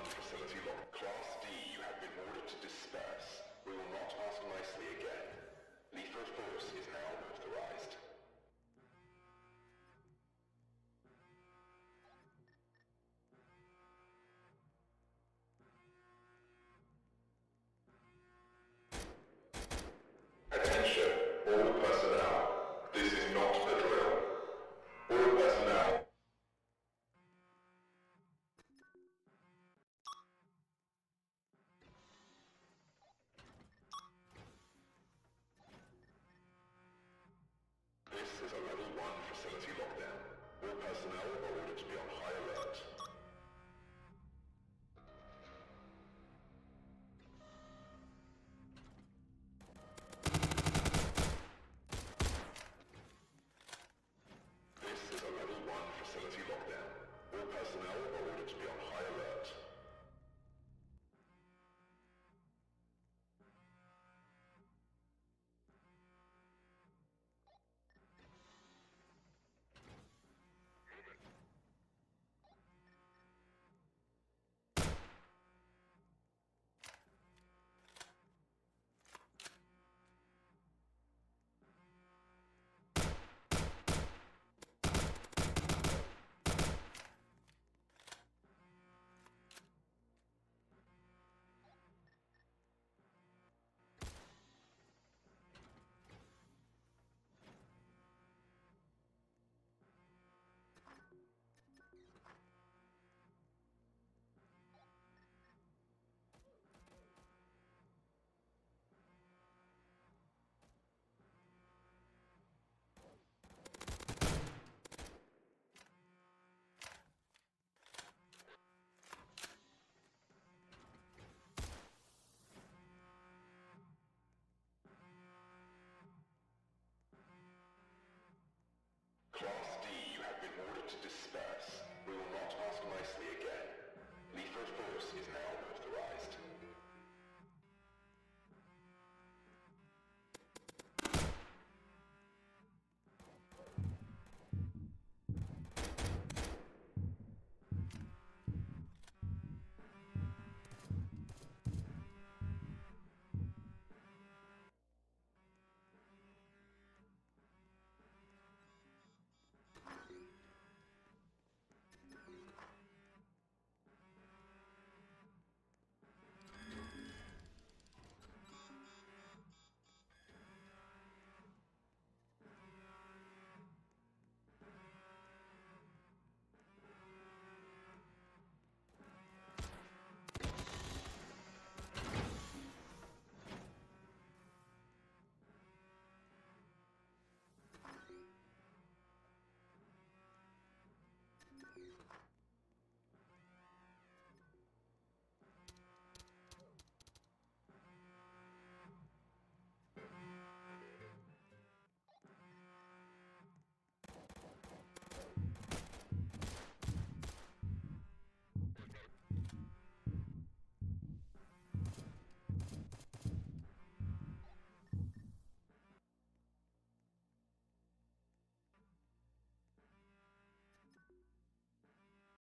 1 facility. Class D, you have been ordered to disperse. We will not ask nicely again. Lethal force is now Class D, you have been ordered to disperse. We will not ask nicely again. Lethal force is now authorized.